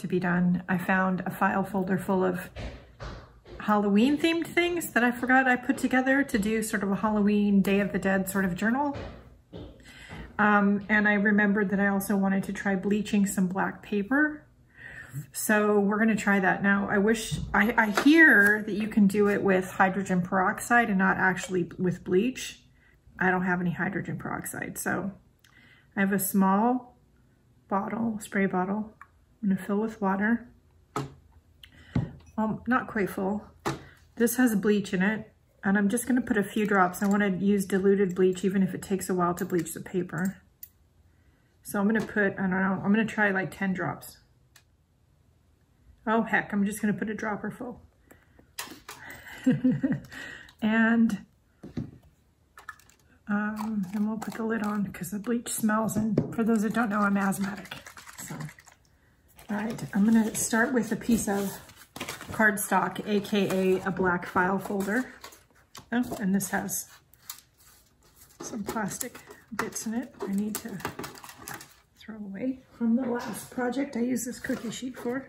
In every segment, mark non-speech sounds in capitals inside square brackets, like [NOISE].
to be done. I found a file folder full of Halloween themed things that I forgot I put together to do sort of a Halloween Day of the Dead sort of journal. Um, and I remembered that I also wanted to try bleaching some black paper. So we're gonna try that now. I wish, I, I hear that you can do it with hydrogen peroxide and not actually with bleach. I don't have any hydrogen peroxide. So I have a small bottle, spray bottle. I'm gonna fill with water. Um, not quite full. This has bleach in it. And I'm just gonna put a few drops. I wanna use diluted bleach even if it takes a while to bleach the paper. So I'm gonna put, I don't know, I'm gonna try like 10 drops. Oh heck, I'm just gonna put a dropper full. [LAUGHS] and um, and we'll put the lid on because the bleach smells. And for those that don't know, I'm asthmatic. All right, I'm gonna start with a piece of cardstock, AKA a black file folder. Oh, and this has some plastic bits in it I need to throw away from the last project I used this cookie sheet for.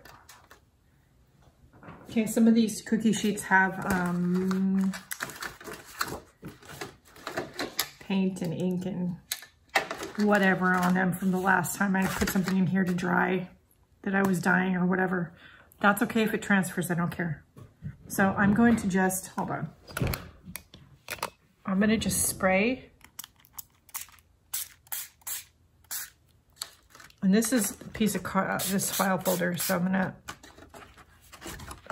Okay, some of these cookie sheets have um, paint and ink and whatever on them from the last time I put something in here to dry that I was dyeing or whatever. That's okay if it transfers, I don't care. So I'm going to just, hold on. I'm gonna just spray. And this is a piece of uh, this file folder, so I'm gonna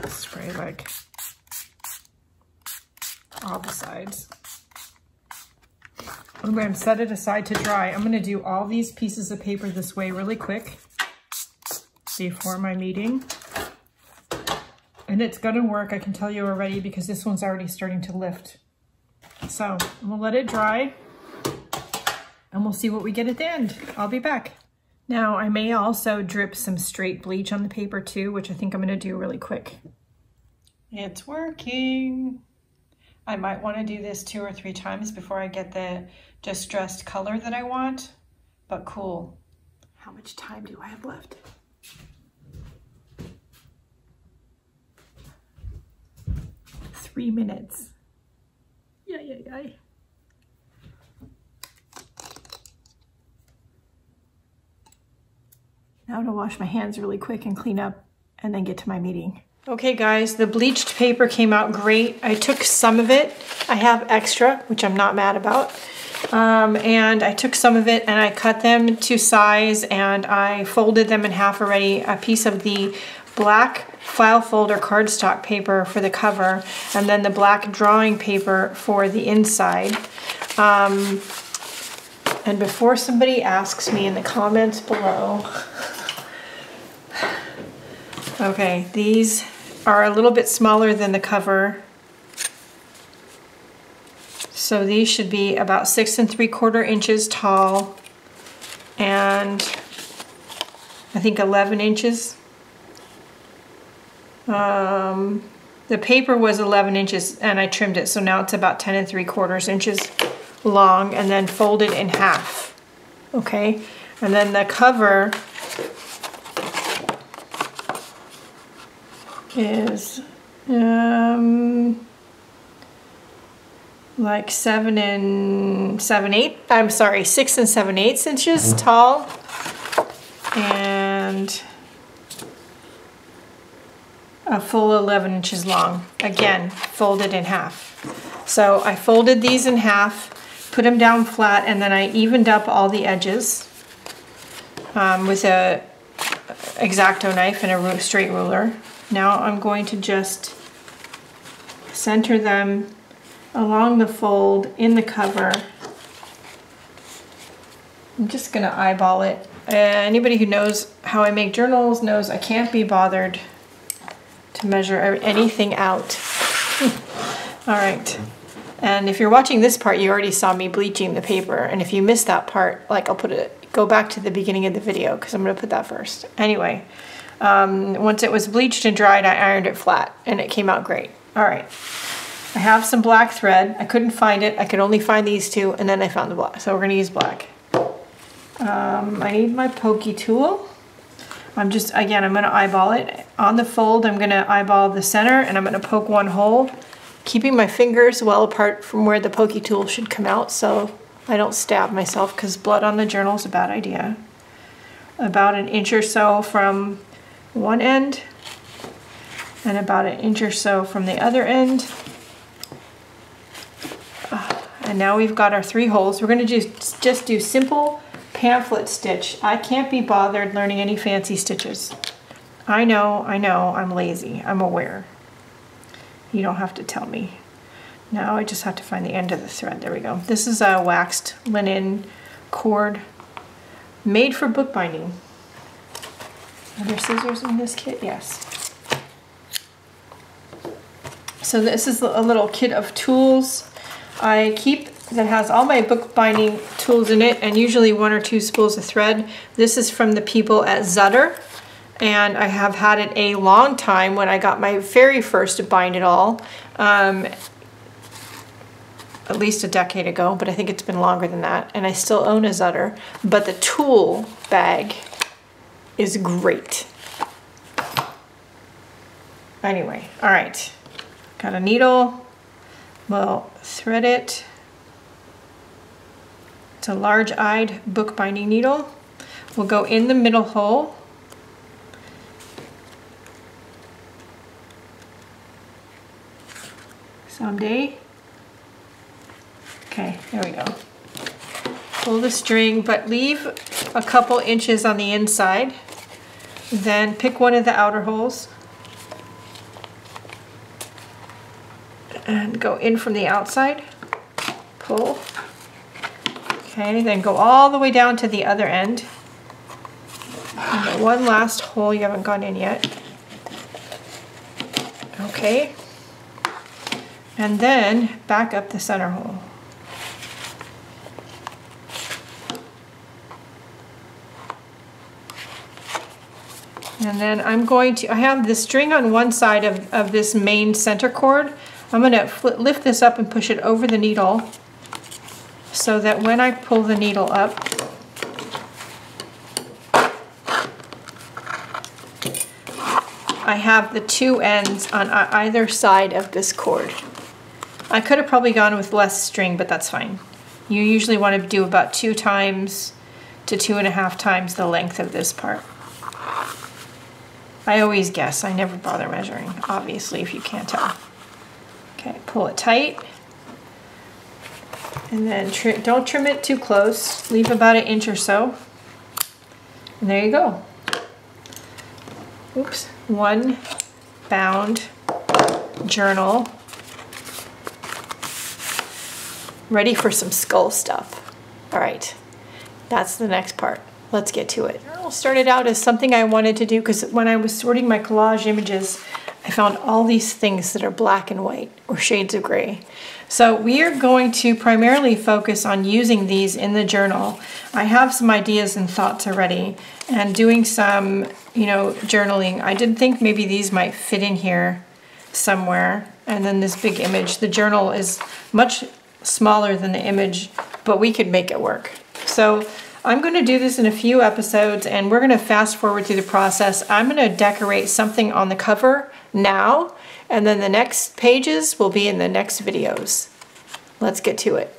spray like all the sides. I'm going to set it aside to dry. I'm going to do all these pieces of paper this way really quick before my meeting. And it's going to work, I can tell you already, because this one's already starting to lift. So we'll let it dry and we'll see what we get at the end. I'll be back. Now I may also drip some straight bleach on the paper too, which I think I'm gonna do really quick. It's working. I might wanna do this two or three times before I get the distressed color that I want, but cool. How much time do I have left? Three minutes. Yeah, yeah, yeah. Now to wash my hands really quick and clean up and then get to my meeting. Okay guys, the bleached paper came out great. I took some of it. I have extra, which I'm not mad about. Um, and I took some of it and I cut them to size and I folded them in half already. A piece of the black file folder cardstock paper for the cover and then the black drawing paper for the inside. Um, and before somebody asks me in the comments below, okay, these are a little bit smaller than the cover so these should be about six and three quarter inches tall and I think 11 inches. Um, the paper was 11 inches and I trimmed it so now it's about 10 and 3 quarters inches long and then folded in half. Okay, and then the cover is um, like seven and seven eight I'm sorry six and seven eighths inches tall and a full 11 inches long again folded in half so I folded these in half put them down flat and then I evened up all the edges um, with a X-Acto knife and a straight ruler now I'm going to just center them along the fold in the cover. I'm just gonna eyeball it. Uh, anybody who knows how I make journals knows I can't be bothered to measure anything out. [LAUGHS] All right. And if you're watching this part, you already saw me bleaching the paper. And if you missed that part, like I'll put it, go back to the beginning of the video because I'm gonna put that first. Anyway, um, once it was bleached and dried, I ironed it flat and it came out great. All right. I have some black thread. I couldn't find it. I could only find these two, and then I found the black. So we're gonna use black. Um, I need my pokey tool. I'm just, again, I'm gonna eyeball it. On the fold, I'm gonna eyeball the center and I'm gonna poke one hole, keeping my fingers well apart from where the pokey tool should come out so I don't stab myself because blood on the journal is a bad idea. About an inch or so from one end and about an inch or so from the other end. Ah, and now we've got our three holes. We're gonna just, just do simple pamphlet stitch. I can't be bothered learning any fancy stitches. I know, I know, I'm lazy, I'm aware. You don't have to tell me. Now I just have to find the end of the thread. There we go. This is a waxed linen cord made for bookbinding. Are there scissors in this kit? Yes. So this is a little kit of tools. I keep that has all my bookbinding tools in it and usually one or two spools of thread. This is from the people at Zutter and I have had it a long time when I got my very first Bind It All, um, at least a decade ago, but I think it's been longer than that, and I still own a Zutter, but the tool bag is great. Anyway, all right, got a needle, we'll thread it. It's a large-eyed bookbinding needle. We'll go in the middle hole someday. Okay, there we go. Pull the string, but leave a couple inches on the inside. Then pick one of the outer holes and go in from the outside. Pull. Okay, then go all the way down to the other end. one last hole you haven't gone in yet. Okay, and then back up the center hole. And then I'm going to, I have the string on one side of, of this main center cord. I'm going to lift this up and push it over the needle so that when I pull the needle up, I have the two ends on either side of this cord. I could have probably gone with less string, but that's fine. You usually want to do about two times to two and a half times the length of this part. I always guess, I never bother measuring, obviously, if you can't tell. Okay, pull it tight. And then tri don't trim it too close, leave about an inch or so. And there you go. Oops, one bound journal ready for some skull stuff. All right, that's the next part. Let's get to it. Journal started out as something I wanted to do because when I was sorting my collage images, I found all these things that are black and white or shades of gray. So we are going to primarily focus on using these in the journal. I have some ideas and thoughts already and doing some, you know, journaling. I did think maybe these might fit in here somewhere. And then this big image. The journal is much smaller than the image, but we could make it work. So I'm going to do this in a few episodes and we're going to fast forward through the process. I'm going to decorate something on the cover now and then the next pages will be in the next videos. Let's get to it.